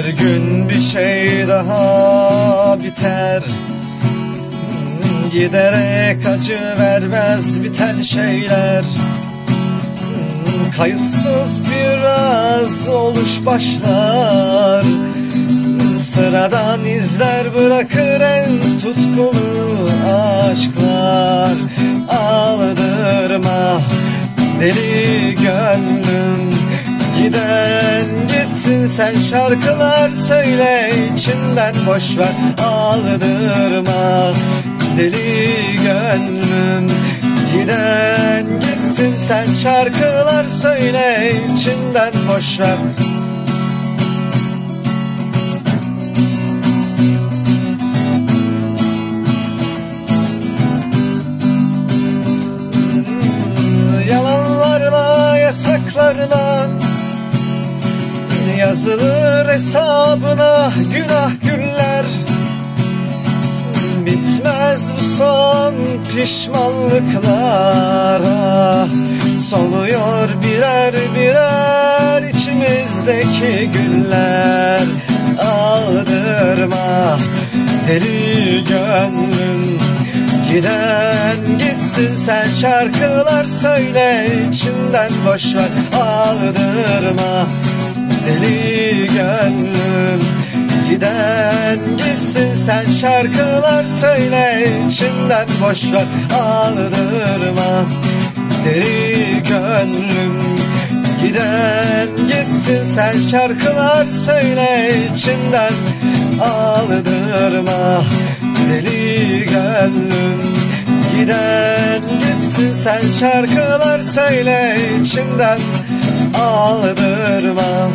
Her gün bir şey daha biter. Giderek acı vermez biten şeyler. Kayıtsız biraz oluş başlar. Sıradan izler bırakır en tutkulu aşklar. Aldırma deli gönlüm Giden gitsin sen şarkılar söyle içinden boş ver Aldırma deli gönlüm Giden gitsin sen şarkılar söyle içinden boş ver Yazılır hesabına günah günler Bitmez bu son pişmanlıklar ah, Soluyor birer birer içimizdeki güller. Aldırma deli gönlüm Giden gitsin sen şarkılar söyle içinden boş ver aldırma deli gönlüm. Giden gitsin sen şarkılar söyle içinden boş ver aldırma. Deli gönlüm. Giden gitsin sen şarkılar söyle içinden aldırma. Deli gönlüm. Giden gitsin sen şarkılar söyle içinden aldırmam.